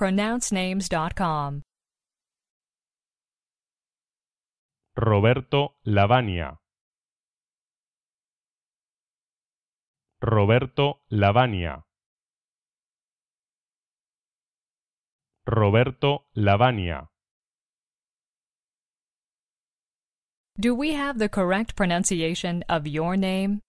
PronounceNames.com. Roberto Lavania. Roberto Lavania. Roberto Lavania. Do we have the correct pronunciation of your name?